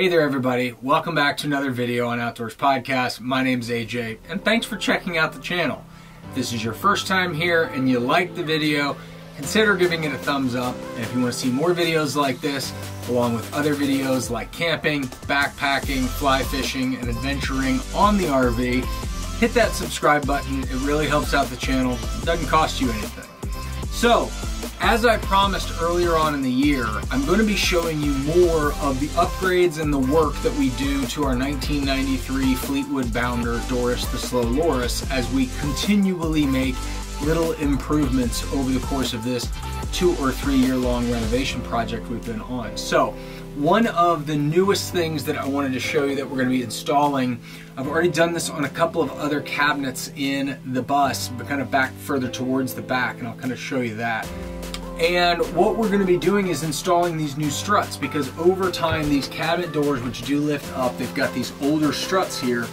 Hey there everybody, welcome back to another video on Outdoors Podcast. My name is AJ and thanks for checking out the channel. If this is your first time here and you like the video, consider giving it a thumbs up. And if you want to see more videos like this, along with other videos like camping, backpacking, fly fishing, and adventuring on the RV, hit that subscribe button. It really helps out the channel. It doesn't cost you anything. So, as I promised earlier on in the year, I'm going to be showing you more of the upgrades and the work that we do to our 1993 Fleetwood Bounder Doris the Slow Loris as we continually make little improvements over the course of this two or three year long renovation project we've been on. So one of the newest things that I wanted to show you that we're going to be installing, I've already done this on a couple of other cabinets in the bus, but kind of back further towards the back, and I'll kind of show you that. And what we're going to be doing is installing these new struts because over time these cabinet doors which do lift up, they've got these older struts here.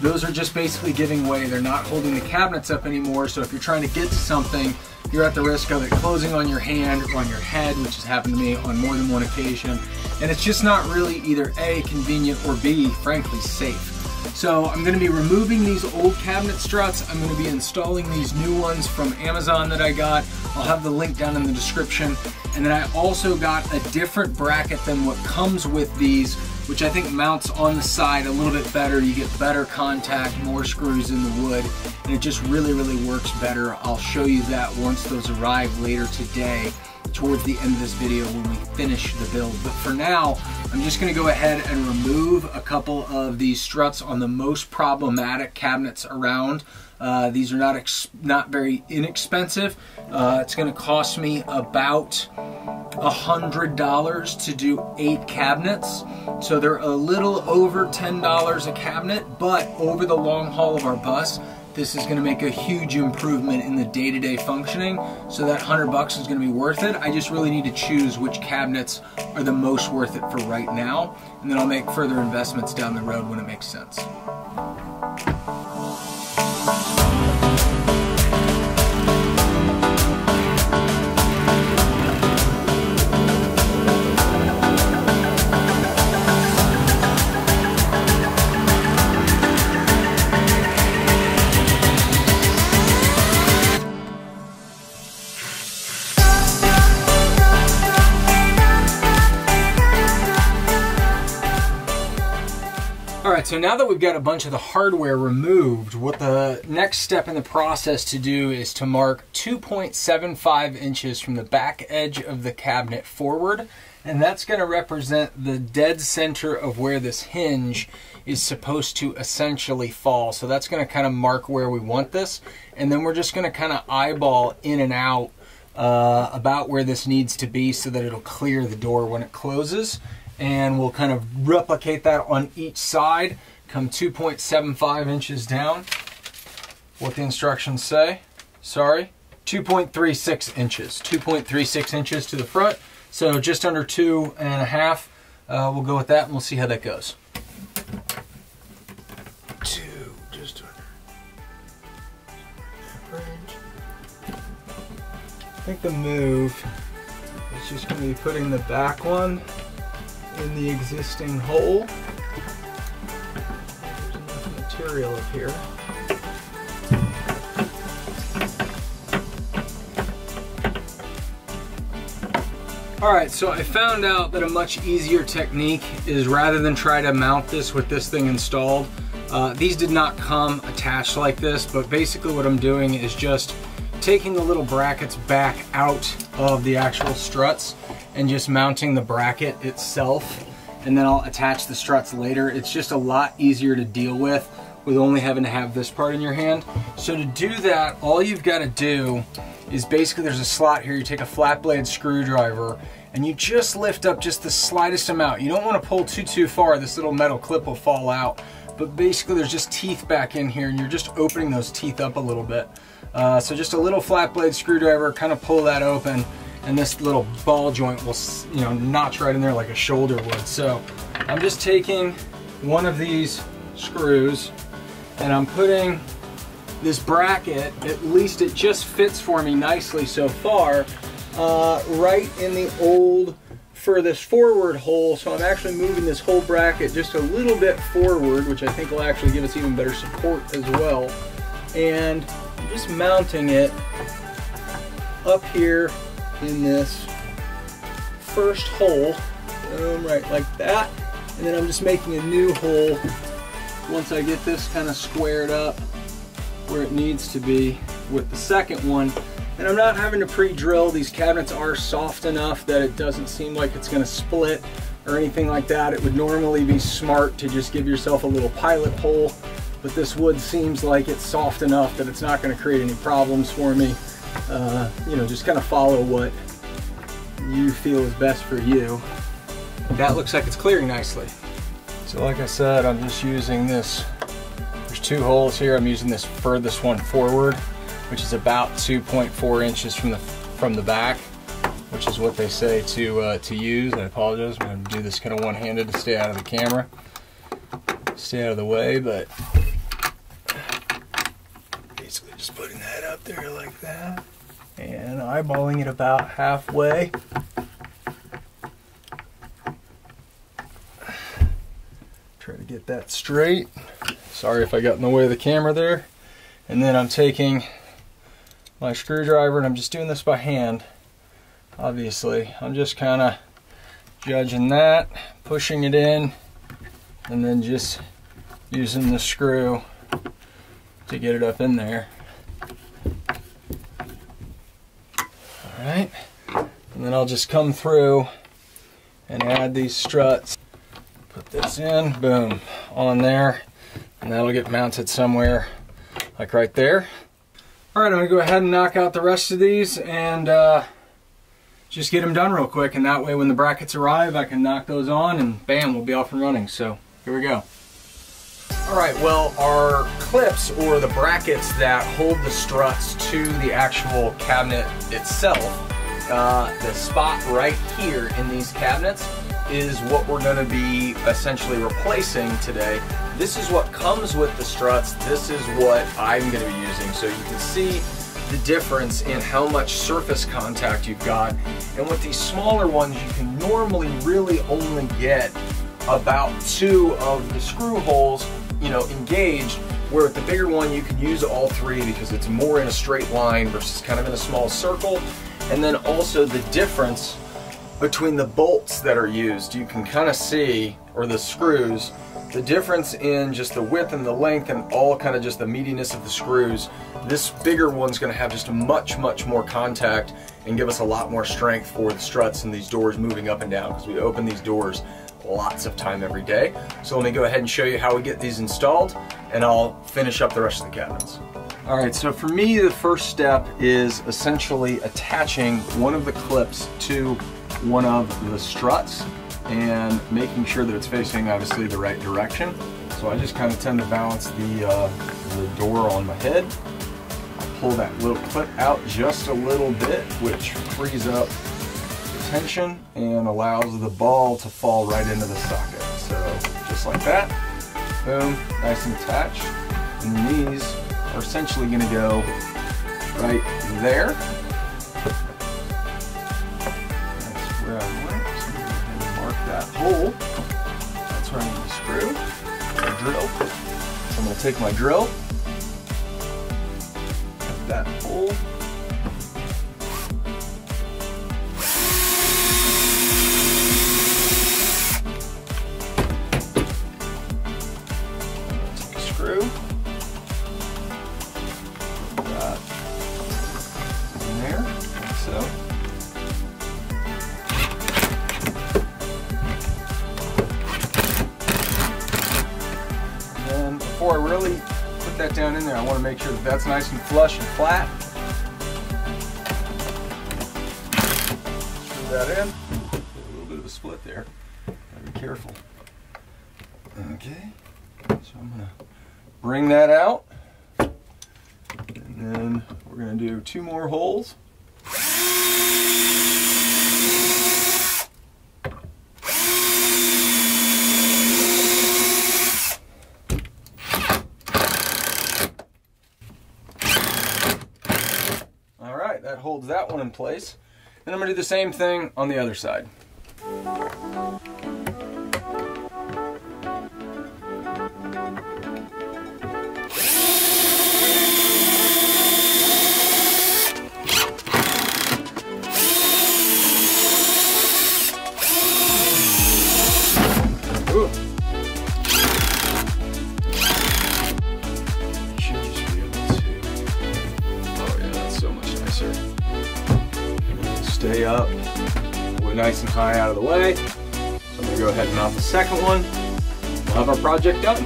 Those are just basically giving way. They're not holding the cabinets up anymore. So if you're trying to get to something, you're at the risk of it closing on your hand or on your head, which has happened to me on more than one occasion. And it's just not really either A, convenient, or B, frankly, safe. So I'm going to be removing these old cabinet struts. I'm going to be installing these new ones from Amazon that I got. I'll have the link down in the description. And then I also got a different bracket than what comes with these, which I think mounts on the side a little bit better. You get better contact, more screws in the wood, and it just really, really works better. I'll show you that once those arrive later today towards the end of this video when we finish the build. But for now, I'm just gonna go ahead and remove a couple of these struts on the most problematic cabinets around. Uh, these are not not very inexpensive. Uh, it's to cost me about a hundred dollars to do eight cabinets, so they're a little over ten dollars a cabinet. But over the long haul of our bus, this is gonna make a huge improvement in the day-to-day -day functioning, so that 100 bucks is gonna be worth it. I just really need to choose which cabinets are the most worth it for right now, and then I'll make further investments down the road when it makes sense. So now that we've got a bunch of the hardware removed, what the next step in the process to do is to mark 2.75 inches from the back edge of the cabinet forward, and that's going to represent the dead center of where this hinge is supposed to essentially fall. So that's going to kind of mark where we want this, and then we're just going to kind of eyeball in and out uh, about where this needs to be so that it'll clear the door when it closes and we'll kind of replicate that on each side. Come 2.75 inches down. What the instructions say. Sorry. 2.36 inches. 2.36 inches to the front. So just under two and a half. Uh, we'll go with that and we'll see how that goes. Two. Just under I think the move. Is just going to be putting the back one in the existing hole. There's enough material up here. Alright, so I found out that a much easier technique is rather than try to mount this with this thing installed, uh, these did not come attached like this, but basically what I'm doing is just taking the little brackets back out of the actual struts and just mounting the bracket itself and then I'll attach the struts later. It's just a lot easier to deal with with only having to have this part in your hand. So to do that, all you've got to do is basically there's a slot here. You take a flat blade screwdriver and you just lift up just the slightest amount. You don't want to pull too, too far. This little metal clip will fall out. But basically there's just teeth back in here and you're just opening those teeth up a little bit. Uh, so just a little flat blade screwdriver, kind of pull that open and this little ball joint will you know notch right in there like a shoulder would so I'm just taking one of these screws and I'm putting this bracket at least it just fits for me nicely so far uh, right in the old for this forward hole, so I'm actually moving this whole bracket just a little bit forward, which I think will actually give us even better support as well. And I'm just mounting it up here in this first hole, right like that. And then I'm just making a new hole once I get this kind of squared up where it needs to be with the second one. And I'm not having to pre-drill. These cabinets are soft enough that it doesn't seem like it's gonna split or anything like that. It would normally be smart to just give yourself a little pilot hole, but this wood seems like it's soft enough that it's not gonna create any problems for me. Uh, you know, just kind of follow what you feel is best for you. That looks like it's clearing nicely. So like I said, I'm just using this. There's two holes here. I'm using this furthest one forward, which is about 2.4 inches from the from the back, which is what they say to uh, to use. I apologize. I'm going to do this kind of one-handed to stay out of the camera, stay out of the way, but basically just putting that up there like that and eyeballing it about halfway. Try to get that straight. Sorry if I got in the way of the camera there. And then I'm taking my screwdriver and I'm just doing this by hand. Obviously, I'm just kind of judging that, pushing it in, and then just using the screw to get it up in there. All right, and then I'll just come through and add these struts. Put this in, boom, on there, and that'll get mounted somewhere like right there. All right, I'm gonna go ahead and knock out the rest of these and uh, just get them done real quick. And that way when the brackets arrive, I can knock those on and bam, we'll be off and running. So here we go. All right, well, our clips or the brackets that hold the struts to the actual cabinet itself, uh, the spot right here in these cabinets is what we're gonna be essentially replacing today. This is what comes with the struts. This is what I'm gonna be using. So you can see the difference in how much surface contact you've got. And with these smaller ones, you can normally really only get about two of the screw holes, you know, engaged, where with the bigger one, you can use all three because it's more in a straight line versus kind of in a small circle. And then also the difference between the bolts that are used, you can kind of see, or the screws, the difference in just the width and the length and all kind of just the meatiness of the screws. This bigger one's gonna have just much, much more contact and give us a lot more strength for the struts and these doors moving up and down because we open these doors lots of time every day. So let me go ahead and show you how we get these installed and I'll finish up the rest of the cabinets. All right, so for me, the first step is essentially attaching one of the clips to one of the struts and making sure that it's facing obviously the right direction. So I just kind of tend to balance the, uh, the door on my head. I pull that little clip out just a little bit, which frees up tension and allows the ball to fall right into the socket. So just like that, boom, nice and attached. And these are essentially gonna go right there. That's where I want. And mark that hole. That's where I need to screw. Drill. So I'm going to take my drill, that hole. Before I really put that down in there, I want to make sure that that's nice and flush and flat. Screw that in. A little bit of a split there. Gotta be careful. Okay, so I'm gonna bring that out. And then we're gonna do two more holes. that holds that one in place. And I'm gonna do the same thing on the other side. Out of the way. So I'm gonna go ahead and mount the second one. We'll have our project done.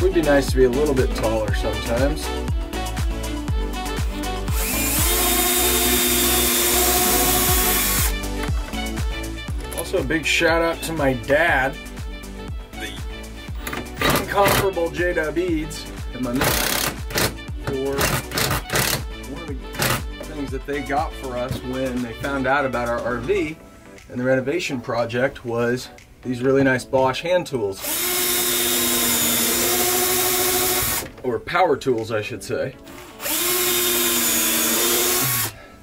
Would be nice to be a little bit taller sometimes. Also, a big shout out to my dad, the incomparable J Dub Eads, and my mom for that they got for us when they found out about our RV and the renovation project was these really nice Bosch hand tools. Or power tools, I should say.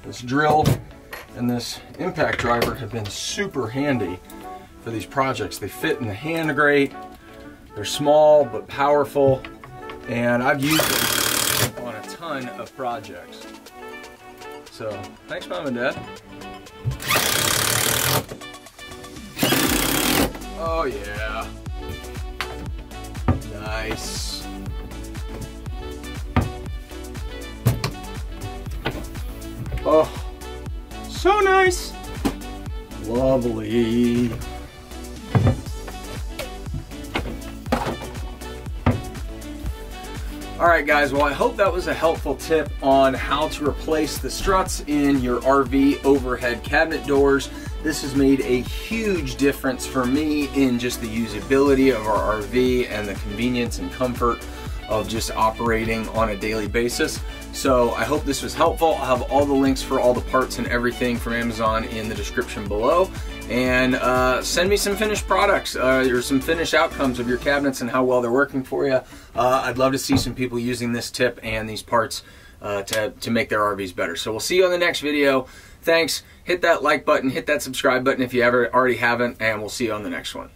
This drill and this impact driver have been super handy for these projects. They fit in the hand great, they're small but powerful, and I've used them on a ton of projects. So, thanks mom and dad. Oh yeah. Nice. Oh, so nice. Lovely. All right, guys, well, I hope that was a helpful tip on how to replace the struts in your RV overhead cabinet doors. This has made a huge difference for me in just the usability of our RV and the convenience and comfort of just operating on a daily basis. So I hope this was helpful. I'll have all the links for all the parts and everything from Amazon in the description below. And uh, send me some finished products uh, or some finished outcomes of your cabinets and how well they're working for you. Uh, I'd love to see some people using this tip and these parts uh, to, to make their RVs better. So we'll see you on the next video. Thanks. Hit that like button, hit that subscribe button if you ever already haven't, and we'll see you on the next one.